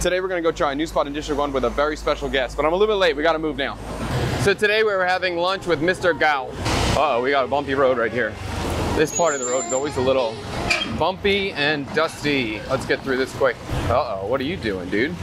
Today we're gonna go try a new spot in District 1 with a very special guest, but I'm a little bit late, we gotta move now. So today we were having lunch with Mr. Gao. Oh, we got a bumpy road right here. This part of the road is always a little bumpy and dusty. Let's get through this quick. Uh oh, what are you doing, dude?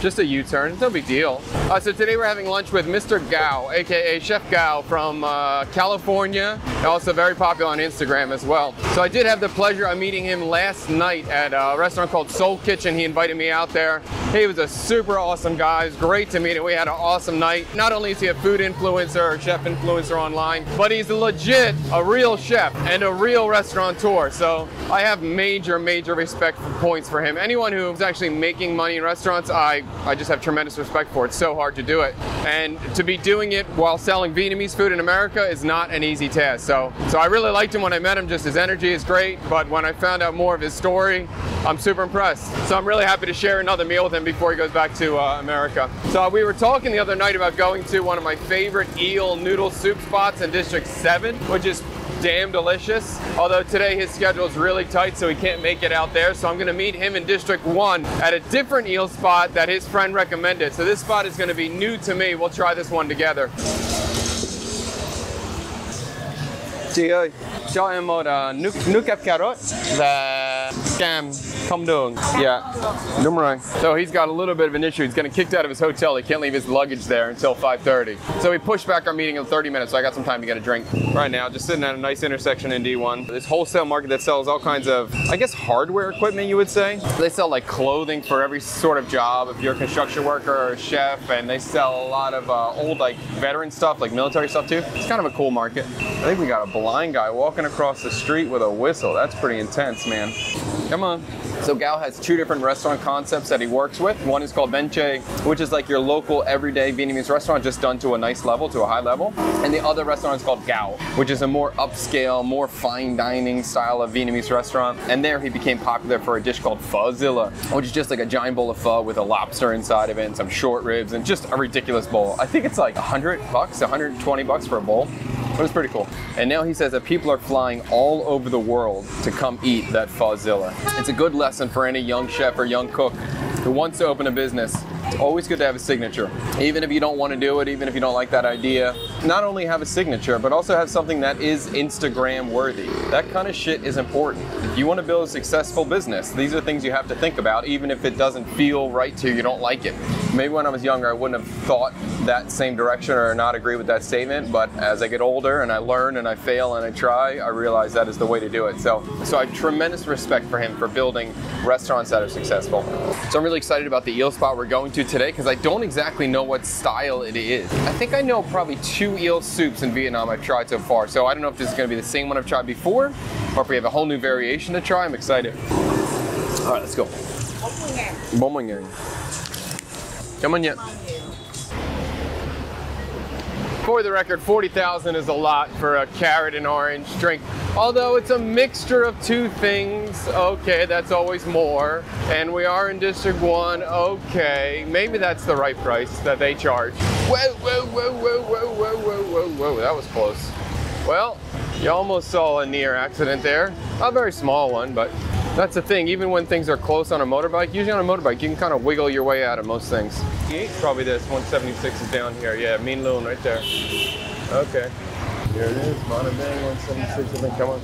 Just a U-turn, no big deal. Uh, so today we're having lunch with Mr. Gao, aka Chef Gao from uh, California, also very popular on Instagram as well. So I did have the pleasure of meeting him last night at a restaurant called Soul Kitchen. He invited me out there. He was a super awesome guy. It was great to meet him. We had an awesome night. Not only is he a food influencer or chef influencer online, but he's legit a real chef and a real restaurateur. So I have major, major respect for points for him. Anyone who's actually making money in restaurants, I I just have tremendous respect for it. It's so hard to do it. And to be doing it while selling Vietnamese food in America is not an easy task. So, so I really liked him when I met him. Just his energy is great. But when I found out more of his story, I'm super impressed. So I'm really happy to share another meal with him before he goes back to uh, America. So we were talking the other night about going to one of my favorite eel noodle soup spots in District 7, which is damn delicious. Although today his schedule is really tight, so he can't make it out there. So I'm gonna meet him in District 1 at a different eel spot that his friend recommended. So this spot is gonna be new to me. We'll try this one together. Chị ơi, cho em một uh, nước cà rốt và scam không đường. Yeah, đúng rồi. So he's got a little bit of an issue. He's getting kicked out of his hotel. He can't leave his luggage there until 5.30. So we pushed back our meeting in 30 minutes, so I got some time to get a drink. Right now, just sitting at a nice intersection in D1. This wholesale market that sells all kinds of, I guess, hardware equipment, you would say. They sell like clothing for every sort of job. If you're a construction worker or a chef, and they sell a lot of uh, old like veteran stuff, like military stuff too. It's kind of a cool market. I think we got a blind guy walking across the street with a whistle. That's pretty intense, man. Come on. So Gao has two different restaurant concepts that he works with. One is called Bentre, which is like your local everyday Vietnamese restaurant just done to a nice level, to a high level. And the other restaurant is called Gao, which is a more upscale, more fine dining style of Vietnamese restaurant. And there he became popular for a dish called Phozilla, which is just like a giant bowl of pho with a lobster inside of it and some short ribs and just a ridiculous bowl. I think it's like 100 bucks, 120 bucks for a bowl. It was pretty cool. And now he says that people are flying all over the world to come eat that Phozilla. It's a good lesson for any young chef or young cook who wants to open a business. It's always good to have a signature. Even if you don't want to do it, even if you don't like that idea, not only have a signature, but also have something that is Instagram worthy. That kind of shit is important. If you want to build a successful business, these are things you have to think about, even if it doesn't feel right to you, you don't like it. Maybe when I was younger, I wouldn't have thought that same direction or not agree with that statement, but as I get older and I learn and I fail and I try, I realize that is the way to do it. So, so I have tremendous respect for him for building restaurants that are successful. So I'm really excited about the eel spot we're going to today because I don't exactly know what style it is. I think I know probably two eel soups in Vietnam I've tried so far. So I don't know if this is going to be the same one I've tried before or if we have a whole new variation to try. I'm excited. All right, let's go. 40 ngàn. For the record, 40,000 is a lot for a carrot and orange drink. Although it's a mixture of two things, okay, that's always more. And we are in District 1, okay, maybe that's the right price that they charge. Whoa, whoa, whoa, whoa, whoa, whoa, whoa, whoa, whoa, that was close. Well, you almost saw a near accident there. A very small one, but that's the thing. Even when things are close on a motorbike, usually on a motorbike, you can kind of wiggle your way out of most things. Probably this 176 is down here. Yeah, Miến lươn right there. Okay. Here it is. Bada bang 176. I think. Come on.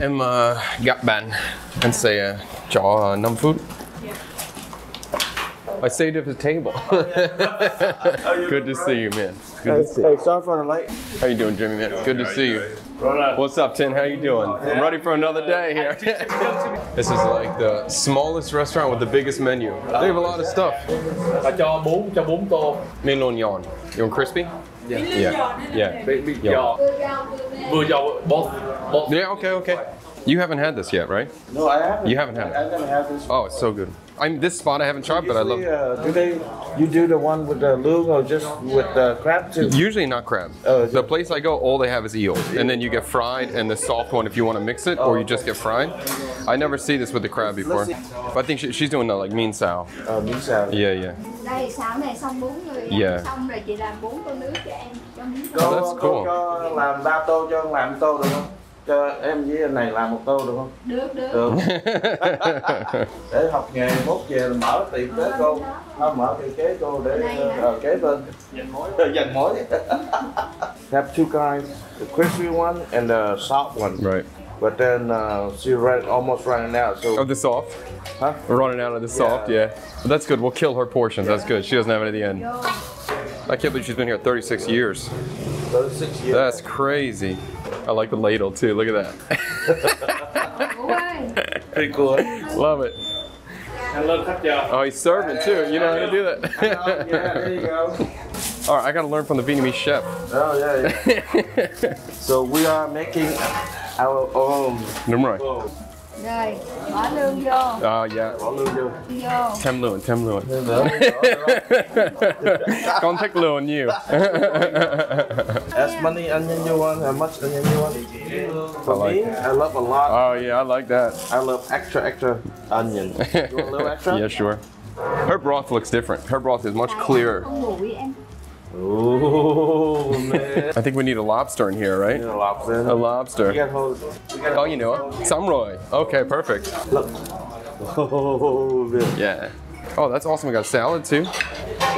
Em uh, gặp bạn. Anh sẽ uh, cho uh, 5 phút. I saved up the table. Oh, oh, good to see you, man. Good to see you. Hey, sorry for the late. How you doing, Jimmy, man? Good to see you. What's up, Tin? How you doing? I'm ready for another day here. this is like the smallest restaurant with the biggest menu. They have a lot of stuff. Và cho bốn cho bốn tô. Min lon yon. You want crispy? Yeah. Yeah. Yeah. Bị bị Dạ. giò. Vừa giò both both. Yeah, okay, okay. You haven't had this yet, right? No, I haven't. You haven't had it. I'm gonna have this. Oh, it's so good. I mean, this spot I haven't tried, but I love Usually, uh, do they? You do the one with the lug or just with the crab too? Usually not crab. Oh, the it? place I go, all they have is eel, and then you get fried and the soft one if you want to mix it, or you just get fried. I never see this with the crab before. But I think she, she's doing the like miến xào. Uh, miếng xào. Yeah, yeah. đây sáng này xong bốn người Yeah. xong rồi chị làm bốn tô nước cho em cho miếng Oh, that's Cô, cool. cô cho làm ba tô cho làm tô được không? Cho em với anh này làm một tô được không? được được Được. để học nghề mốt về mở tiệm kế cô. Không mở tiệm kế cô để Này hả? ờ, kế bên. Dành mối. Dành mối. Have two kinds, the crispy one and the soft one. right. But then uh, she ran almost running out. So Of the soft? huh? We're running out of the soft, yeah. But that's good. We'll kill her portions. That's good. She doesn't have it at the end. vô I can't believe she's been here 36 years. 36 years. That's crazy. I like the ladle too. Look at that. Ủa pretty cool. Love it. anh lên khách Oh, he's serving too. You know how to do that. yeah, there you go. All right, I got to learn from the Vietnamese chef. Oh yeah, yeah. so we are making our own. Đúng rồi. Rồi bỏ lương vô Oh, yeah. Bỏ lương vô. vô Tem luôn, tem luôn. Nữa, Con thích luôn nhiều. As many onion you want, how much onion you want? For I like me, I love a lot. Oh, yeah, I like that. I love extra, extra onion. You want a little extra? Yeah, sure. Her broth looks different. Her broth is much clearer. Không ngủ em Oh man. I think we need a lobster in here, right? a lobster. A lobster. We got hold. We got Oh, you know it. Samroy. Okay, perfect. Look. Oh man. Yeah. Oh, that's awesome. We got salad too.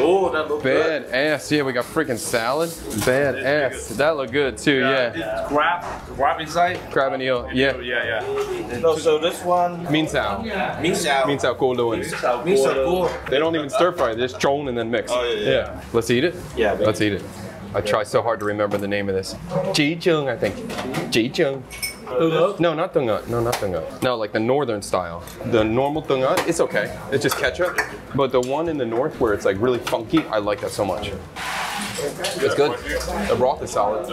Oh, that looks good. Bad ass. Yeah, we got freaking salad. Bad ass. That look good too. Yeah. It's crab crab inside Crab and eel. Yeah. yeah yeah No, so this one. Miến xào. Miến xào. Miến xào cool doing. Miến xào cua. They don't even stir fry. They just chone and then mix. Oh, yeah, yeah. Let's eat it. Yeah, baby. Let's eat it. I try so hard to remember the name of this. Ji chung, I think. Ji No, not tương ớt. No, not tương ớt. No, like the northern style. The normal tương ớt, it's okay. It's just ketchup. But the one in the north where it's like really funky, I like that so much. It's good. The broth is solid.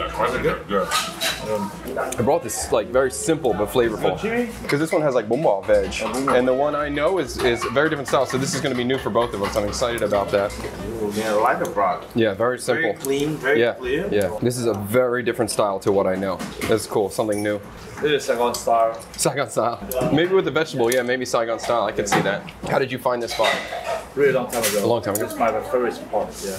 The broth is like very simple but flavorful. Because this one has like bumba veg, oh, and the one I know is is a very different style. So this is going to be new for both of us. I'm excited about that. Oh, yeah, I like the broth. Yeah, very simple. Very clean, very Yeah, clear. yeah. This is a very different style to what I know. That's cool. Something new. this is Saigon style Saigon style. Maybe with the vegetable, yeah, maybe Saigon style. I could see that. How did you find this spot? Really long time ago A long time ago. it's my favorite spot yeah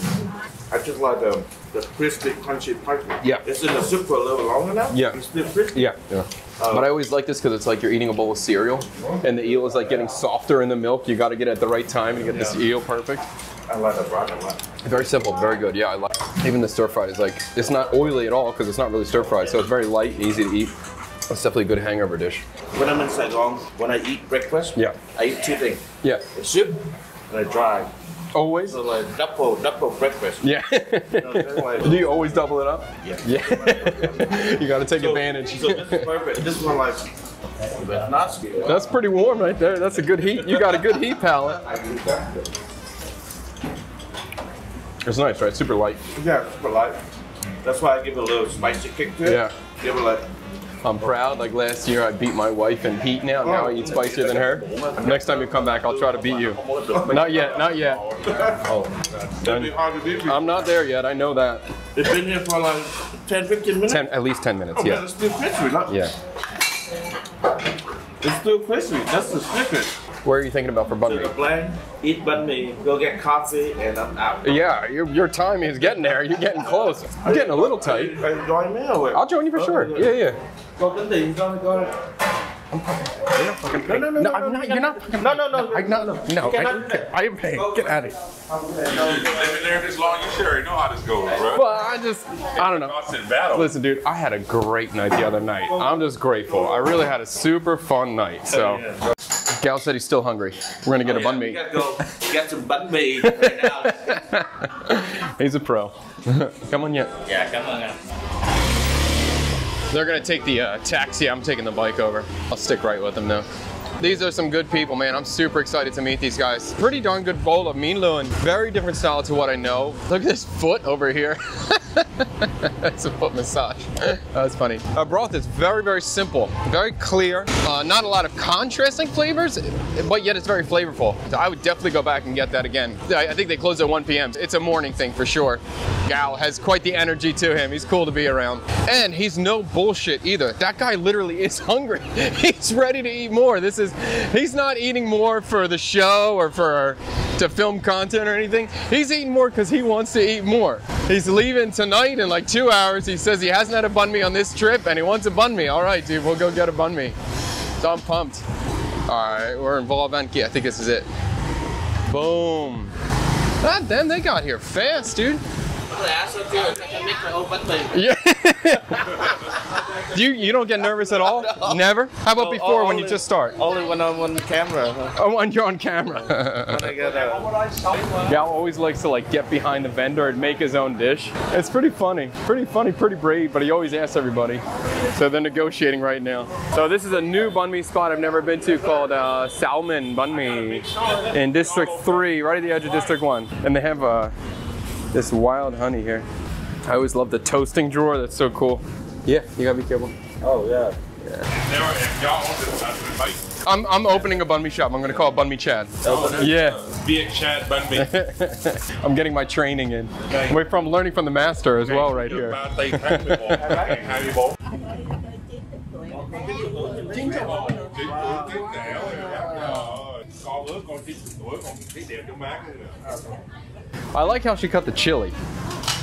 I just like the the crispy, crunchy part. Yeah. It's in the soup for a little longer now. Yeah. It's still crispy. Yeah, yeah. Uh, but I always like this because it's like you're eating a bowl of cereal, and the eel is like getting softer in the milk. You got to get it at the right time and get this eel perfect. I like the broth a lot. Very simple, very good. Yeah, I like. Even the stir fried is like it's not oily at all because it's not really stir fried, so it's very light, and easy to eat. It's definitely a good hangover dish. When I'm in Saigon, when I eat breakfast, Yeah. I eat two things: Yeah, soup I dry. always. So like double, double breakfast. Yeah. You know, Do you always double it up? Yeah. Yeah. you got to take So- advantage. So this is perfect. This one like not. That's pretty warm right there. That's a good heat. You got a good heat palette. It's nice, right? Super light. Yeah, super light. That's why I give it a little spicy kick to it. Yeah. Give it like I'm proud. Like last year, I beat my wife in heat now. Now I eat spicier than her. Next time you come back, I'll try to beat you. Not yet, not yet. Oh, That'd be hard to beat. I'm not there yet. I know that. It's been here for like 10, 15 minutes. 10, at least 10 minutes, Oh, man, yeah. it's still crispy. Yeah. It's still crispy. That's the secret. Where are you thinking about for bun To the blend, eat banh mi, go get coffee, and I'm out. Yeah, your, your time is getting there. You're getting close. I'm getting a little tight. Are you me or what? I'll join you for sure. Yeah, yeah. Go tính tiền cho go. No, no, no, No, I'm not. You're not. No, no, no. I'm not. No, You I, cannot do that. I am paying. Get out of here. You've been there this long, you should already know how this goes, bro. Well, I just, I don't know. Constant battle. Listen, dude, I had a great night the other night. I'm just grateful. I really had a super fun night. So, Gao said he's still hungry. We're gonna get a oh, bun We mi. gotta go get some banh mi right now. He's a pro. Come on, yet. dạ cảm ơn anh They're gonna take the uh, taxi. I'm taking the bike over. I'll stick right with them though. These are some good people, man. I'm super excited to meet these guys. Pretty darn good bowl of miến lươn. Very different style to what I know. Look at this foot over here. That's a foot massage. That's funny. Our broth is very, very simple, very clear. Uh, not a lot of contrasting flavors, but yet it's very flavorful. I would definitely go back and get that again. I I think they close at 1 p.m. It's a morning thing for sure. Gao has quite the energy to him. He's cool to be around. And he's no bullshit either. That guy literally is hungry. He's ready to eat more. This is, he's not eating more for the show or for to film content or anything. He's eating more because he wants to eat more. He's leaving tonight in like two hours. He says he hasn't had a banh mi on this trip and he wants a banh mi. All right, dude, we'll go get a banh mi. So I'm pumped. All right, we're in Valavanki. I think this is it. Boom. God damn, they got here fast, dude. Yeah. you you don't get nervous at all? Never? How about No, before when you just start? Only when I'm on camera. Oh, when you're on camera. When I get a, always likes to like get behind the vendor and make his own dish. It's pretty funny, pretty funny, pretty brave, but he always asks everybody. So they're negotiating right now. So this is a new banh mi spot I've never been to called uh, Salmon Banh Mi in District 3, right at the edge of District 1. And they have uh, this wild honey here. I always love the toasting drawer, that's so cool. Yeah, you gotta be careful. oh yeah. Now, if y'all want this, I would like I'm, I'm opening a banh mi shop. I'm gonna call it Banh Mi Chad. Yeah. Big Chad Banh Mi. I'm getting my training in. We're from learning from the master as well right here. Ba tay tháng 11, ngày 24. Chín tuổi tiếp đẻo rồi. Con ước con 9 tuổi còn thấy đẹp trong má nữa. I like how she cut the chili.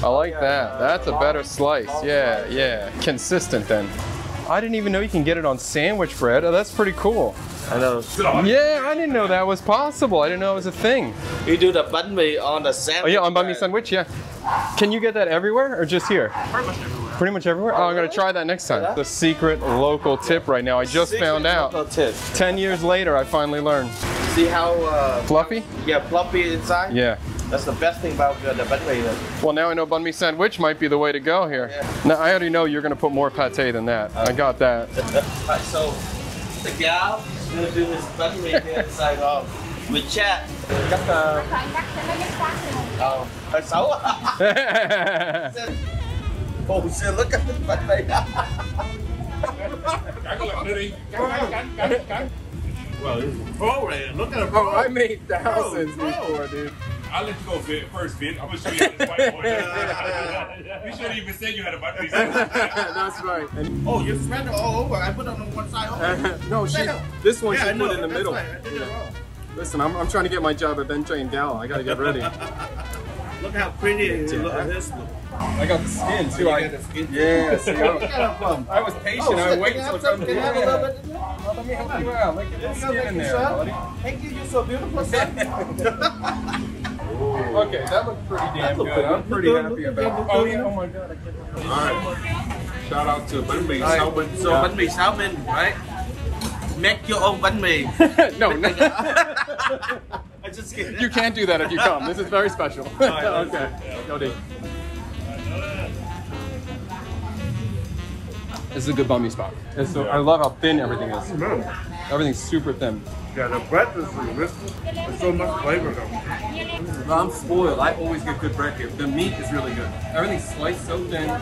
I like that. That's a better slice. Yeah, yeah. Consistent then. I didn't even know you can get it on sandwich bread. Oh, that's pretty cool. I know. Yeah, I didn't know that was possible. I didn't know it was a thing. You do the banh mi on the sandwich. Oh sandwich. yeah, on banh mi sandwich, yeah. Can you get that everywhere or just here? Pretty much everywhere. Pretty much everywhere. Oh, I'm gonna try that next time. The secret local tip right now. I just Secret found out. local tip. Ten years later, I finally learned. See how uh, Fluffy? yeah fluffy inside? Yeah. That's the best thing about uh, the banh mi. Well, now I know banh mi sandwich might be the way to go here. Now I already know you're gonna put more pate than that. I got that. Right, so the gal is gonna do his banh mi here inside home. We chat. Chắc uh, oh, hơi xấu. oh shit, look at the banh mi. Cắn cái lần nữa đi. Cắn, cắn, cắn, cắn, cắn. Well, bro, man, look at it, Oh, bro. I made thousands Bro, bro. before, dude. I'll let you go fit, first, fit. I'm gonna show you how this white boy does. You shouldn't even say you had a butt piece. That's right. And, Oh, you spread it all over. I put it on one side only. no, she, this one Yeah, she put in the That's middle. fine. I did it wrong. Listen, I'm, I'm trying to get my job at Bentre and Gala. I gotta get ready. Look how pretty it is. Look at this. Look. I got the skin too. Oh, you I, got the skin? Yeah, see, I, Yeah. I was patient. Oh, I shit, was waiting I till have some? it Can I have a little bit? Let me help you out. Look at the skin in there, buddy. Thank you. You're so beautiful, son. Okay, that looks pretty damn good. good. I'm pretty good, happy about it. Oh yeah. Oh my god, I can't. All right. Shout out to Banh Mi Alright, Salmon. so bánh mì sáu minh, right? Make your own bánh mì. no, no. I just kidding. You can't do that if you come. This is very special. okay. Go D. This is a good banh mi spot. It's so, I love how thin everything is. Mm. Everything's super thin. Yeah, the bread is delicious. There's so much flavor though. I'm spoiled. I always get good bread here. The meat is really good. Everything's sliced so thin.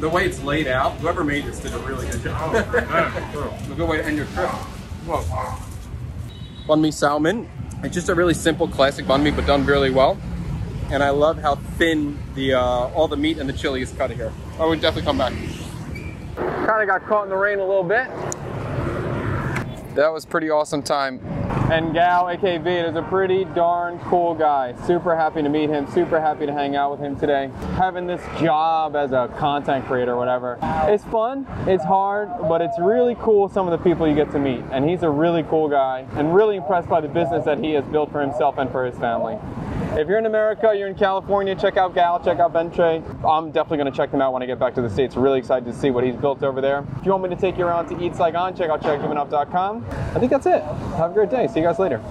The way it's laid out, whoever made this did a really good job. a good way to end your trip. Banh mi salmon. It's just a really simple classic banh mi, but done really well. And I love how thin the uh, all the meat and the chili is cut here. I would definitely come back. Kind of got caught in the rain a little bit. That was pretty awesome time. And Gao, aka Vid, is a pretty darn cool guy. Super happy to meet him, super happy to hang out with him today. Having this job as a content creator or whatever, it's fun, it's hard, but it's really cool some of the people you get to meet. And he's a really cool guy and really impressed by the business that he has built for himself and for his family. If you're in America, you're in California, check out Gao, check out Bentre. I'm definitely going to check them out when I get back to the States. Really excited to see what he's built over there. If you want me to take you around to Eat Saigon, check out chadkubanoff.com. I think that's it. Have a great day. See you guys later.